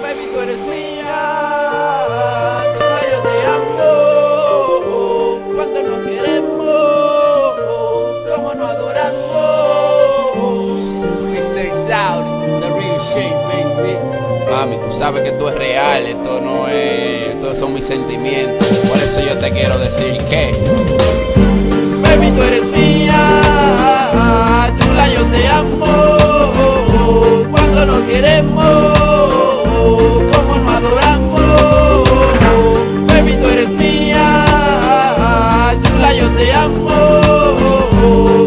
Baby, tú eres mía, yo te amo. Cuando nos queremos, como nos adoramos. Mr. Dowdy, the real shit, baby. Mami, tú sabes que esto es real, esto no es. Estos son mis sentimientos. Por eso yo te quiero decir que. Baby, tú eres mía,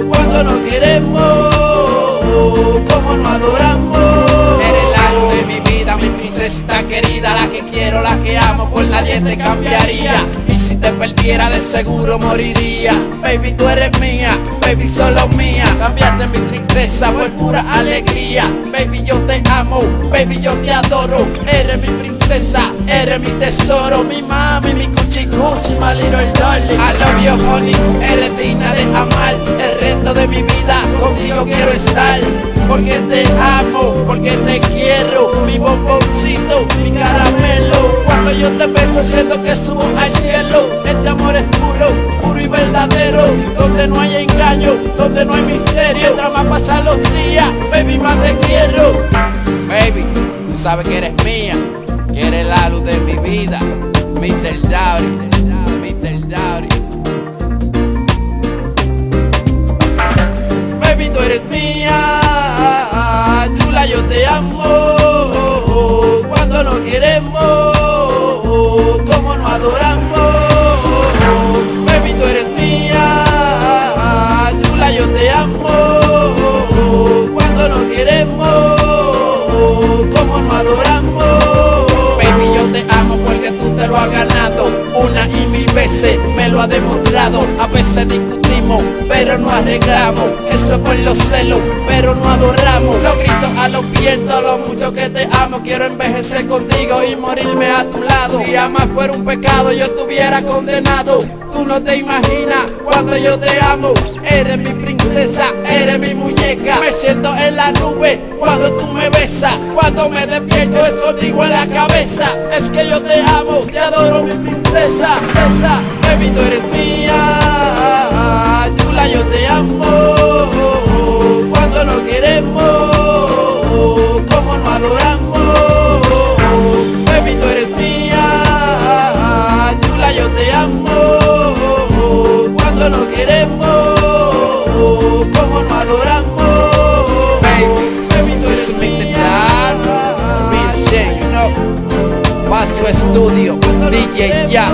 Cuando nos queremos, como nos adoramos. Eres la luz de mi vida, mi princesa querida, la que quiero, la que amo, por nadie te cambiaría. Y si te perdiera de seguro moriría. Baby, tú eres mía, baby, solo mía. Cambiaste mi tristeza por pura alegría. Baby, yo te amo, baby, yo te adoro. Eres mi princesa, eres mi tesoro, mi mami, darling. I love you, honey, digna de amar. El resto de mi vida contigo quiero estar. Porque te amo, porque te quiero, mi bomboncito, mi caramelo. Cuando yo te beso siento que subo al cielo. Este amor es puro, puro y verdadero. Donde no hay engaño, donde no hay misterio. Mientras más pasan los días, baby, más te quiero. Baby, tú sabes que eres mía, que eres la luz de mi vida. Mr. Dowdy, adoramos. Baby, tú eres mía, chula, yo te amo. Cuando nos queremos, como nos adoramos. Baby, yo te amo porque tú te lo has ganado Una y mil veces me lo ha demostrado A veces discutimos, pero no arreglamos. Eso es por los celos, pero no adoramos. Lo grito a los vientos, lo mucho que te amo. Quiero envejecer contigo y morirme a tu lado. Si amar fuera un pecado, yo estuviera condenado. Tú no te imaginas cuando yo te amo. Eres mi princesa, eres mi muñeca. Me siento en la nube cuando tú me besas. Cuando me despierto es contigo en la cabeza. Es que yo te amo, te adoro mi princesa. Cesa. Baby, tú eres mía, chula, yo te amo. Cuando nos queremos, como nos adoramos. Baby, tú eres mía, chula, yo te amo. Cuando nos queremos, como nos adoramos. Baby, tú eres mía. You know Patio Estudio, DJ Ya,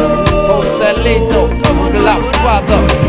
Joselito, Black